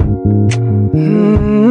Mm-hmm.